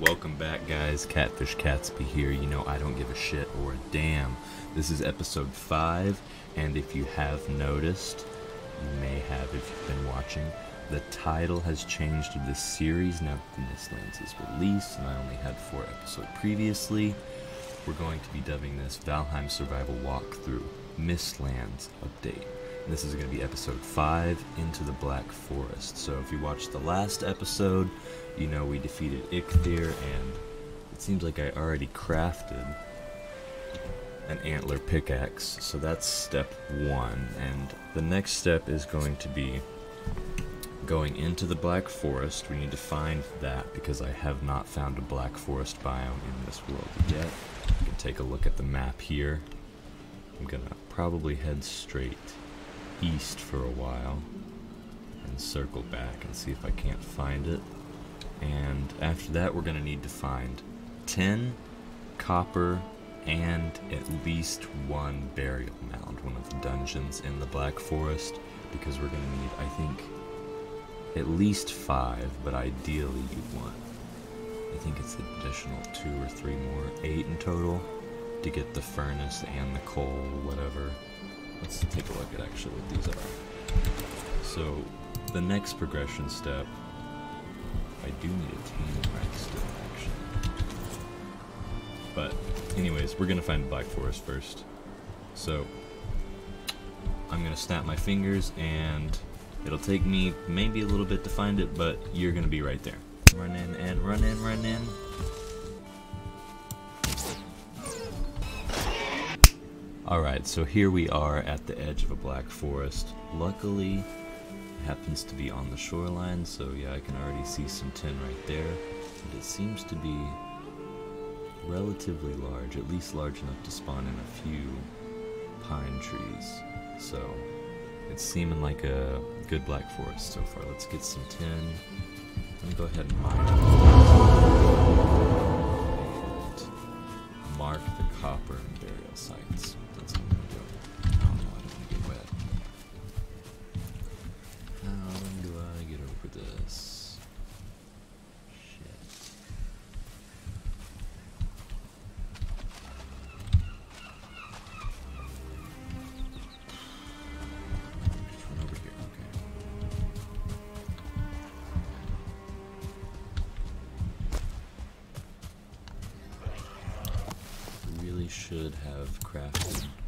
Welcome back, guys. Catfish Catsby here. You know, I don't give a shit or a damn. This is episode 5, and if you have noticed, you may have if you've been watching, the title has changed to this series now that the Mistlands is released, and I only had four episodes previously. We're going to be dubbing this Valheim Survival Walkthrough Mistlands Update. This is going to be episode 5 Into the Black Forest. So if you watched the last episode, you know we defeated Eikthyr, and it seems like I already crafted an antler pickaxe. So that's step one. And the next step is going to be going into the Black Forest. We need to find that because I have not found a Black Forest biome in this world yet. You can take a look at the map here. I'm gonna probably head straight east for a while and circle back and see if I can't find it. And after that, we're gonna need to find 10 copper and at least one burial mound, one of the dungeons in the Black Forest, because we're gonna need, I think, at least five, but ideally you want, I think it's additional two or three more, eight in total, to get the furnace and the coal, whatever. Let's take a look at actually what these are. So, the next progression step, I do need a team right still, actually. But, anyways, we're gonna find the Black Forest first. So, I'm gonna snap my fingers and it'll take me maybe a little bit to find it, but you're gonna be right there. Run in and run in, run in. Alright, so here we are at the edge of a black forest. Luckily, it happens to be on the shoreline, so yeah, I can already see some tin right there. And it seems to be relatively large, at least large enough to spawn in a few pine trees. So, it's seeming like a good black forest so far. Let's get some tin. Let me go ahead and mine. Mark the copper and burial sites. That's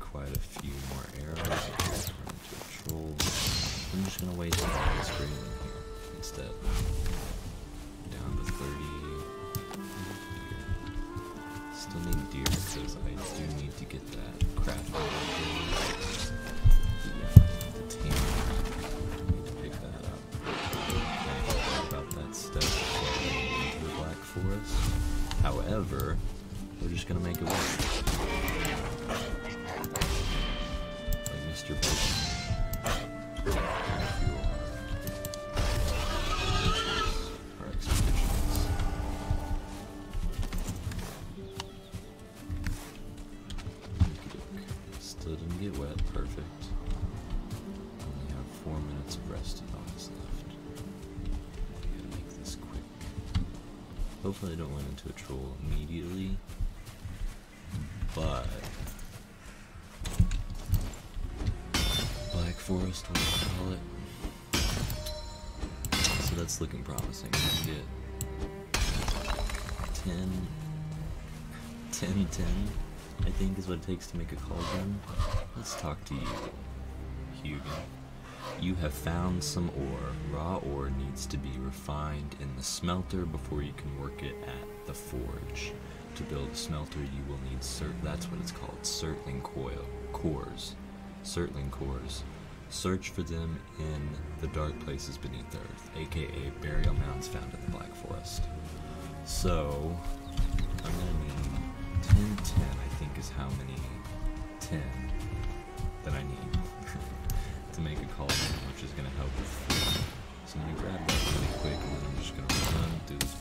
quite a few more arrows. I'm just gonna waste all this green here instead. Down to 30. Here. Still need deer because I do need to get that the Black Forest. However, we're just gonna make it work. Hopefully I don't run into a troll immediately. But Black Forest, what do you call it? So that's looking promising. We get 10, 10, 10, I think is what it takes to make a cauldron. Let's talk to you, Hugin. You have found some ore. Raw ore needs to be refined in the smelter before you can work it at the forge. To build a smelter, you will need cert. That's what it's called, Surtling coil cores. Surtling cores. Search for them in the dark places beneath the earth, aka burial mounds found in the Black Forest. So, I'm gonna need 10 10, I think is how many 10 I'm grab that really quick and I'm just gonna run through this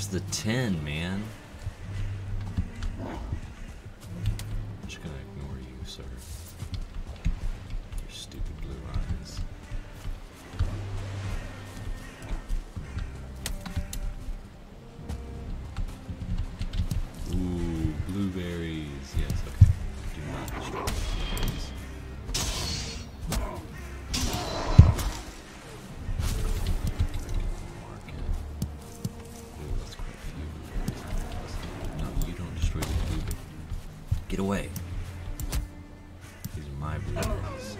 Where's the 10, man? my brothers.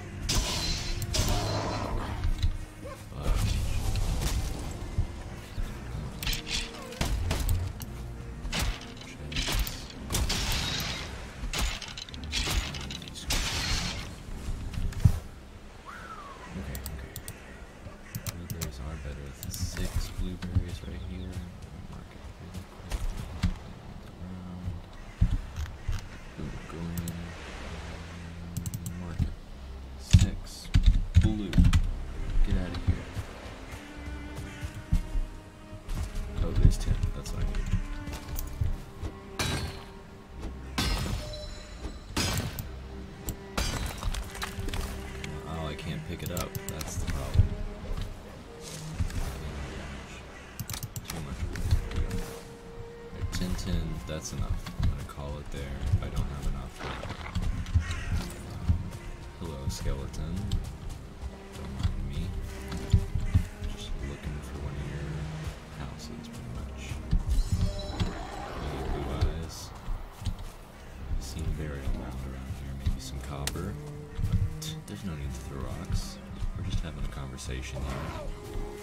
There's no need to throw rocks. We're just having a conversation here,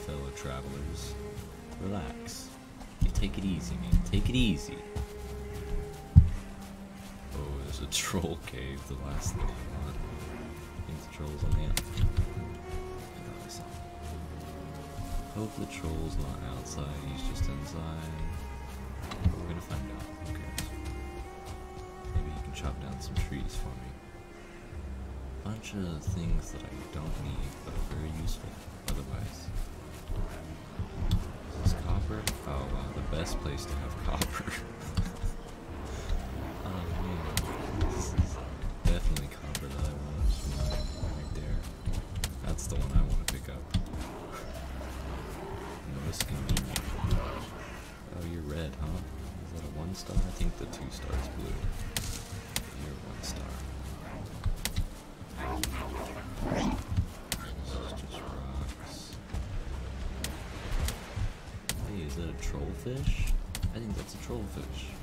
fellow travelers. Relax. You take it easy, man. Take it easy. Oh, there's a troll cave, the last thing I want. I think the troll's on the outside. Hope the troll's not outside, he's just inside. But we're gonna find out. Who cares? Maybe he can chop down some trees for me bunch of things that I don't need but are very useful otherwise. Is this copper? Oh wow, the best place to have copper. trollfish? I think that's a trollfish.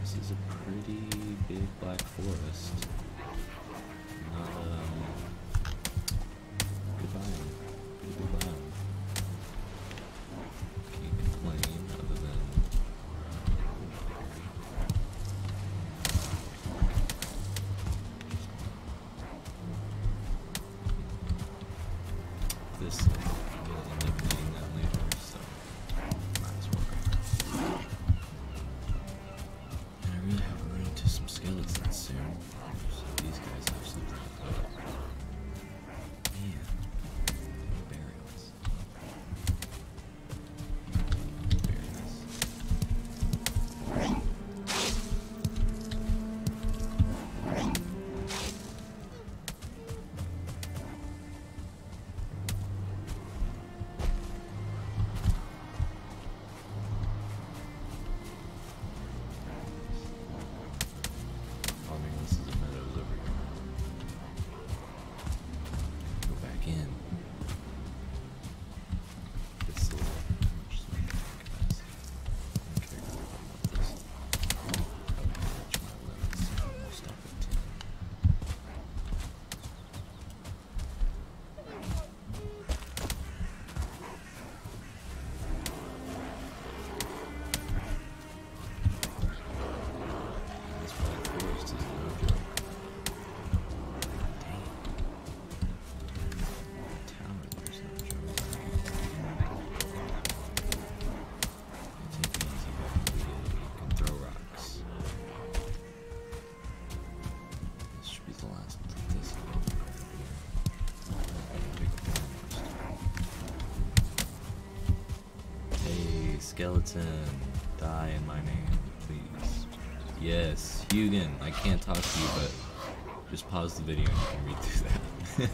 This is a pretty big black forest. this. Skeleton. Die in my name, please. Yes, Hugin. I can't talk to you, but just pause the video and you can read through that.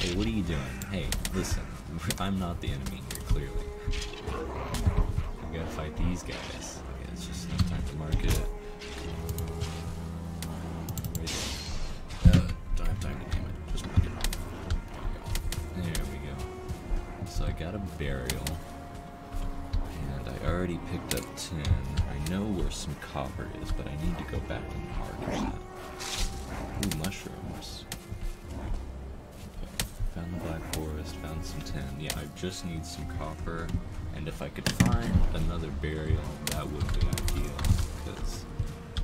hey, what are you doing? Hey, listen. I'm not the enemy here, clearly. We gotta fight these guys. Okay, it's just no time to market. Right got a burial. And I already picked up tin. I know where some copper is, but I need to go back and mark that. Ooh, mushrooms. Okay, Found the black forest, found some tin. Yeah, I just need some copper. And if I could find another burial, that would be ideal. Because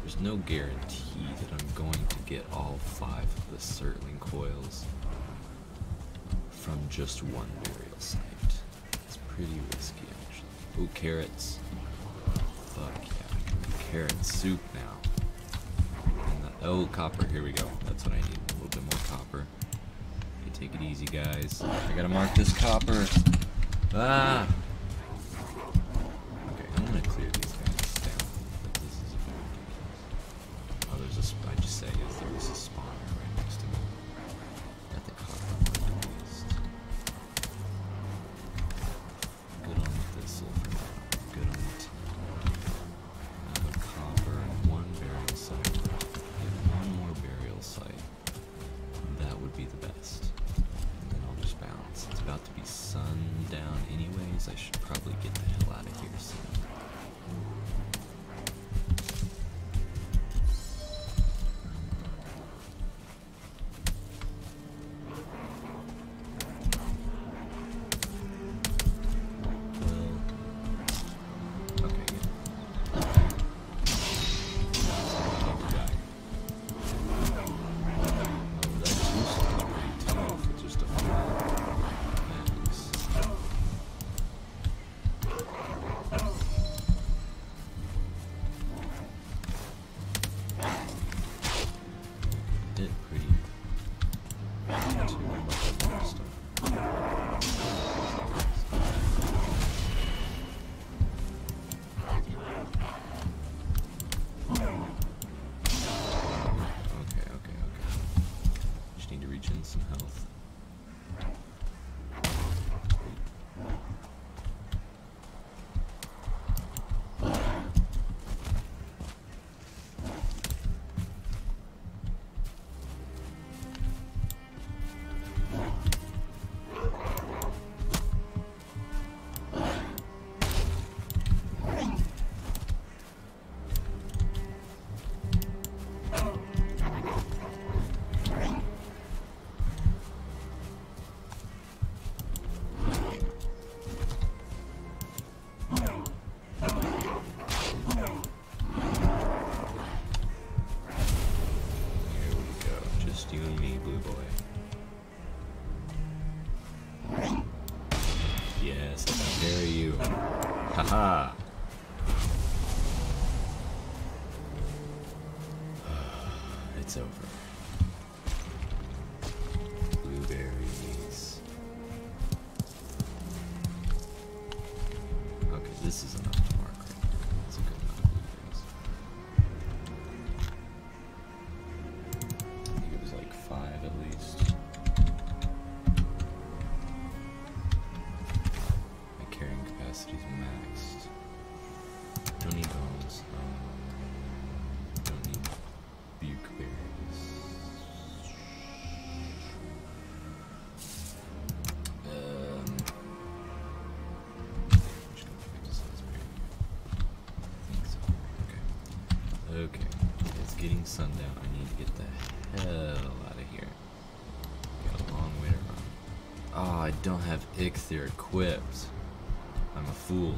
there's no guarantee that I'm going to get all five of the Surtling coils from just one burial site. Pretty risky, actually. Ooh, carrots. Fuck yeah. Carrot soup now. The, oh, copper. Here we go. That's what I need. A little bit more copper. Okay, take it easy, guys. I gotta mark this copper. Ah! It's over. Sundown. I need to get the hell out of here. Got a long way to run. Oh, I don't have Eikthyr equipped. I'm a fool.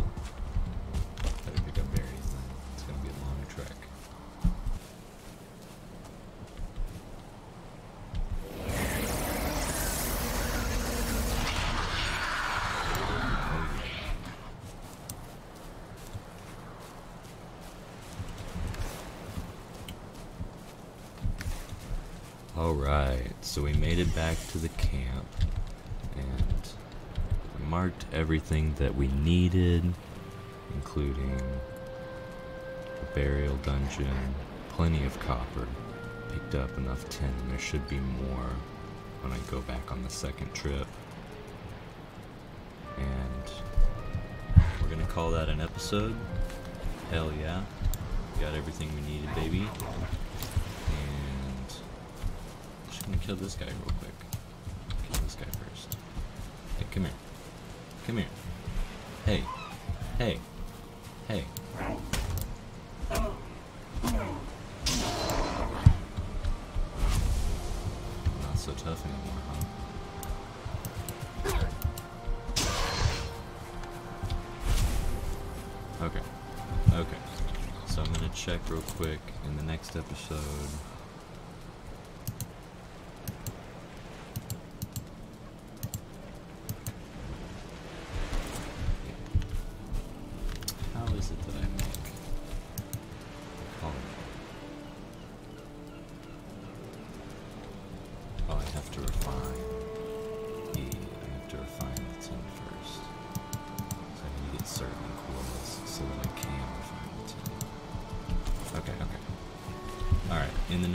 Alright, so we made it back to the camp, and marked everything that we needed, including the burial dungeon, plenty of copper, picked up enough tin. There should be more when I go back on the second trip. And we're gonna call that an episode. Hell yeah. Got everything we needed, baby. Gonna kill this guy real quick. Kill this guy first. Hey, come here. Come here. Hey. Hey. Hey. Not so tough anymore, huh? Okay. Okay. So I'm gonna check real quick in the next episode.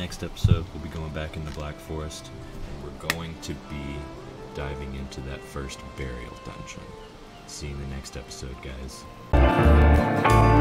Next episode, we'll be going back in the Black Forest, and we're going to be diving into that first burial dungeon. See you in the next episode, guys.